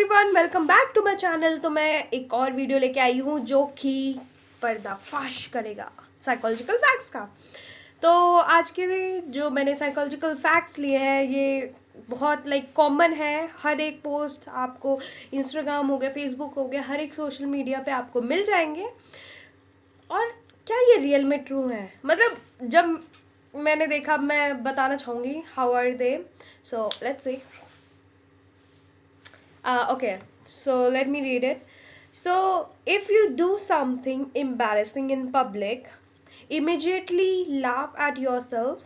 Everyone welcome back to my channel तो मैं एक और वीडियो लेके आई हूँ जो कि पर्दाफाश करेगा साइकोलॉजिकल फैक्ट्स का। तो आज के जो मैंने साइकोलॉजिकल फैक्ट्स लिए हैं, ये बहुत लाइक कॉमन है। हर एक पोस्ट आपको इंस्टाग्राम हो गया फेसबुक हो गया, हर एक सोशल मीडिया पे आपको मिल जाएँगे। और क्या ये रियल में ट्रू है? मतलब जब मैंने देखा मैं बताना चाहूँगी how are they so let's see Uh, okay, so let me read it. So, if you do something embarrassing in public, immediately laugh at yourself.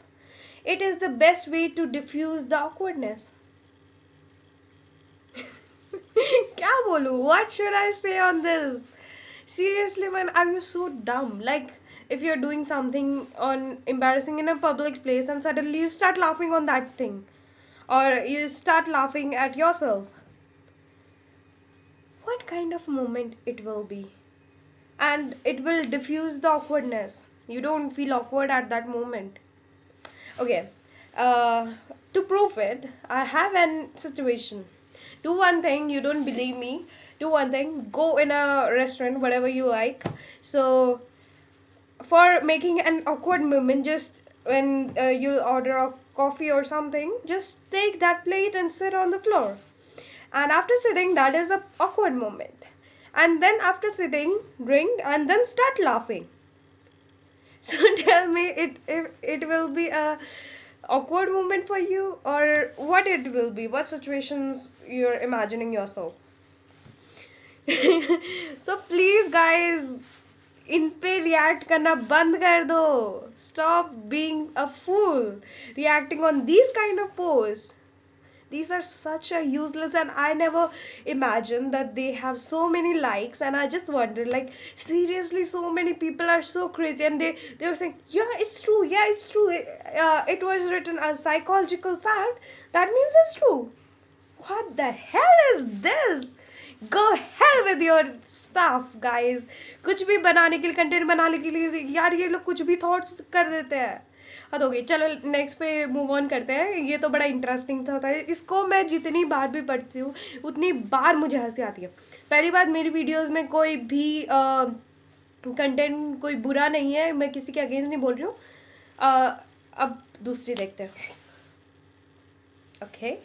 It is the best way to diffuse the awkwardness. क्या बोलूं? What should I say on this? Seriously, man, are you so dumb? Like, if you're doing something on embarrassing in a public place and suddenly you start laughing on that thing, or you start laughing at yourself kind of moment it will be. And it will diffuse the awkwardness. You don't feel awkward at that moment. Okay uh, to prove it i have an situation. Do one thing you don't believe me. Do one thing go in a restaurant whatever you like. So for making an awkward moment just when uh, you'll order a coffee or something just take that plate and sit on the floor and after sitting that is a awkward moment and then after sitting drink and then start laughing so tell me it if it will be a awkward moment for you or what it will be what situations you're imagining yourself so please guys इन पे react करना बंद कर दो stop being a fool reacting on these kind of post these are such a useless and i never imagined that they have so many likes and i just wondered like seriously so many people are so crazy and they they were saying yeah it's true yeah it's true uh, it was written as psychological fact that means it's true what the hell is this go hell with your stuff guys कुछ भी बनाने के लिए content बनाने के लिए यार ये लोग कुछ भी थॉट्स कर देते हैं हद हो गई। चलो नेक्स्ट पे मूव ऑन करते हैं। ये तो बड़ा इंटरेस्टिंग था, था। इसको मैं जितनी बार भी पढ़ती हूँ उतनी बार मुझे हँसी आती है। पहली बात मेरी वीडियोस में कोई भी कंटेंट कोई बुरा नहीं है मैं किसी के अगेंस्ट नहीं बोल रही हूँ। अब दूसरी देखते हैं। ओके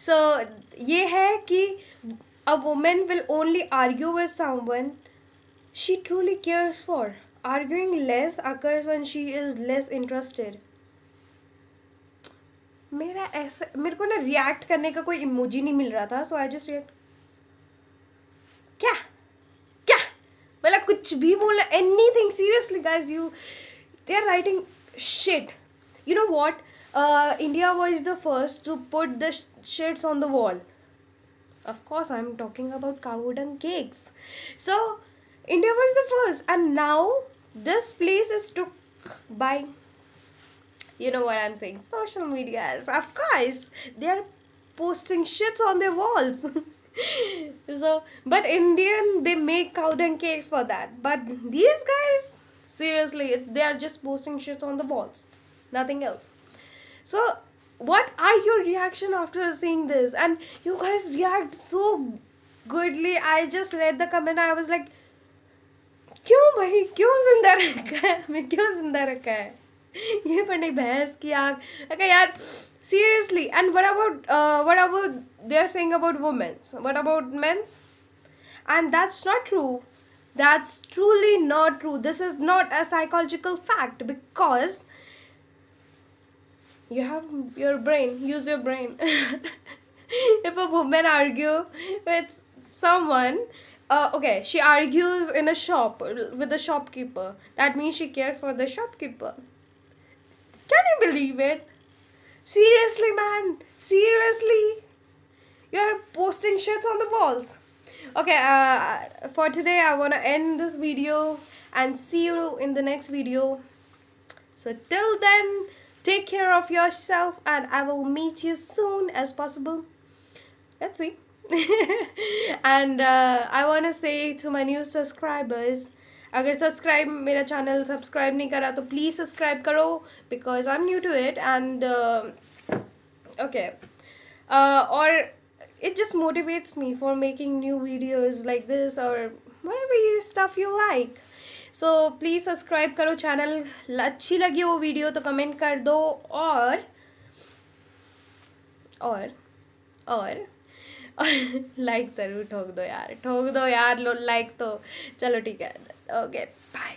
सो ये है कि a woman will only argue with someone she truly cares for arguing less occurs when she is less interested मेरा ऐसा मेरे को ना रिएक्ट करने का कोई इमोजी नहीं मिल रहा था सो आई जस्ट रिएक्ट क्या क्या मतलब कुछ भी बोलना anything seriously guys you they are writing shit you know what uh, india was the first to put the shits on the wall of course i'm talking about cow dung cakes so india was the first and now this place is took by you know what i'm saying social medias of course they are posting shits on their walls. So but indian they make cow dung cakes for that. But these guys seriously they are just posting shits on the walls. Nothing else. So what are your reaction after seeing this? And you guys react so goodly. I just read the comment. I was like क्यों भाई क्यों जिंदा रखा है हमें क्यों जिंदा रखा है ये पढ़ने भैंस की आग अगर यार seriously and what about uh, what about they're saying about women's what about men's and that's not true that's truly not true this is not a psychological fact because you have your brain use your brain if a woman argue with someone uh, okay she argues in a shop with the shopkeeper. That means she cared for the shopkeeper. Can you believe it? Seriously man. Seriously. You're posting shits on the walls. Okay uh, for today i want to end this video and see you in the next video. So till then take care of yourself and i will meet you soon as possible. Let's see and I want say to my new subscribers अगर subscribe मेरा channel subscribe नहीं करा तो please subscribe करो because I am new to it and okay और it just motivates me for making new videos like this और whatever stuff you like so please subscribe करो channel अच्छी लगी वो वीडियो तो कमेंट कर दो, और और और और लाइक ज़रूर ठोक दो यार, ठोक दो यार, लो लाइक तो। चलो ठीक है। Okay bye